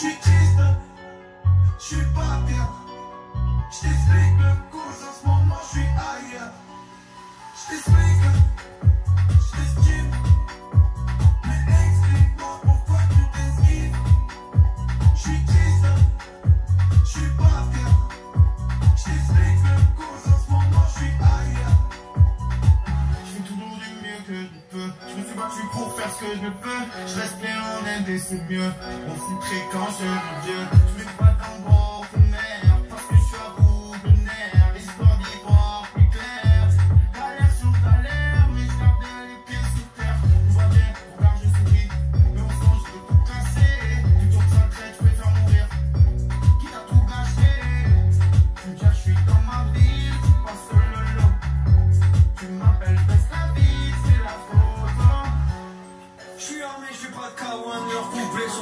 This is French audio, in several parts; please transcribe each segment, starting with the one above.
Și tristă, și patia. Și te strică cursul, smonoși aia. Și te strică ce que je peux. Je reste mais on est des mieux. On foutrait quand je viens.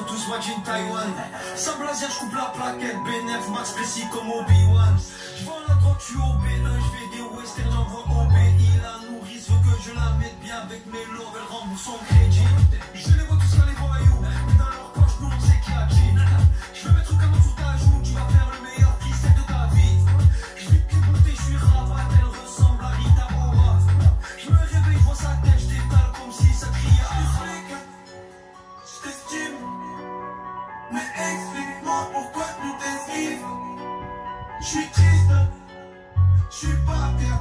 tous made in Taiwan. Sans blazer, je coupe la plaquette. BNF, Max précis comme Obi-Wan. Je vends la drogue, tu au Bénin. Je fais des westerns, j'envoie au BI. La nourrice veut que je la mette bien avec mes lots. Elle rembourse son crédit. Je suis pas bien.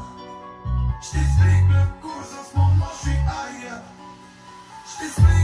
Je t'explique le cours en ce moment, je suis ailleurs. Je t'explique.